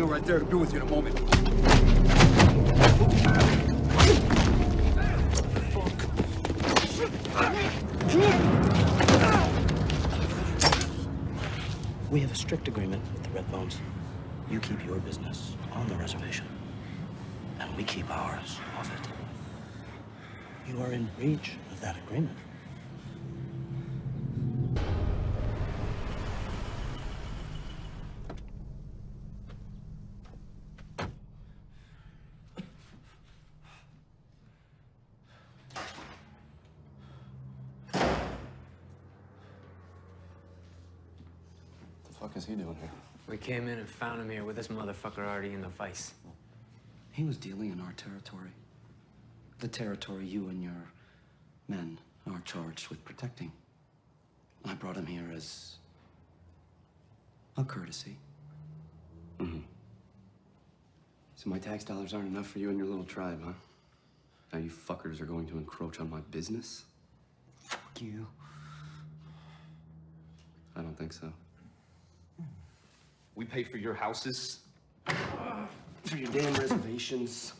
right there. He'll be with you in a moment. We have a strict agreement with the Red Bones. You keep your business on the reservation, and we keep ours off it. You are in breach of that agreement. Fuck is he doing here? We came in and found him here with this motherfucker already in the vice. He was dealing in our territory. The territory you and your men are charged with protecting. I brought him here as a courtesy. Mm-hmm. So my tax dollars aren't enough for you and your little tribe, huh? Now you fuckers are going to encroach on my business? Fuck you. I don't think so. We pay for your houses, for your damn reservations,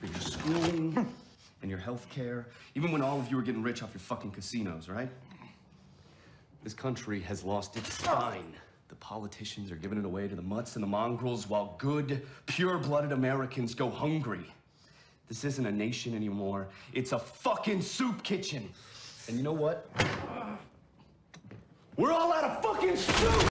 for your schooling, and your health care. Even when all of you are getting rich off your fucking casinos, right? This country has lost its spine. The politicians are giving it away to the mutts and the mongrels while good, pure-blooded Americans go hungry. This isn't a nation anymore. It's a fucking soup kitchen. And you know what? We're all out of fucking soup!